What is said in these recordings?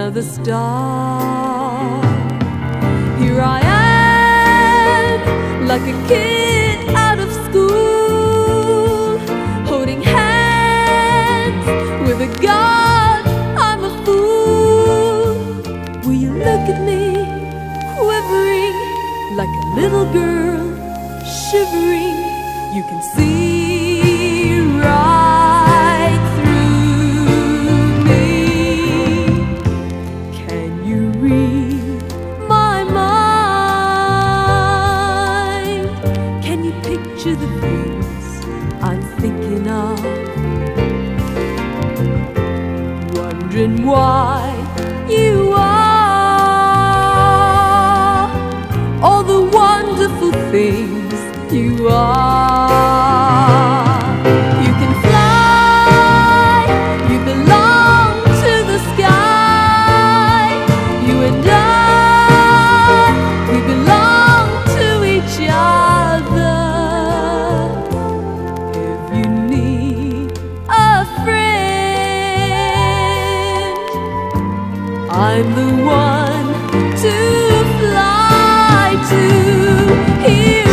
another star. Here I am, like a kid out of school, holding hands with a God. I'm a fool. Will you look at me, quivering like a little girl, shivering? You can see picture the things I'm thinking of? Wondering why you are all the wonderful things you are. I'm the one to fly to. Here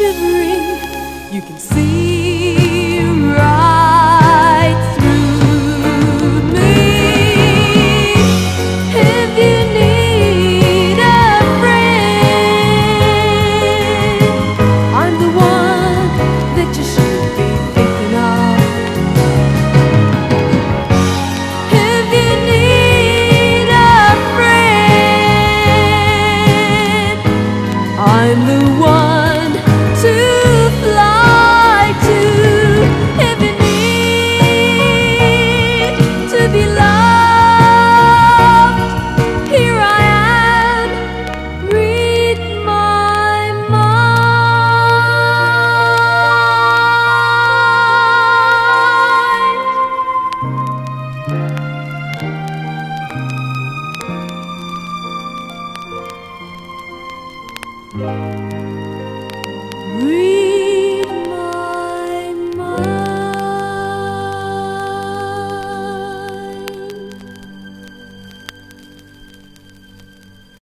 shivering? You can see right through me. If you need a friend, I'm the one that you should be thinking of. If you need a friend, I'm the one Read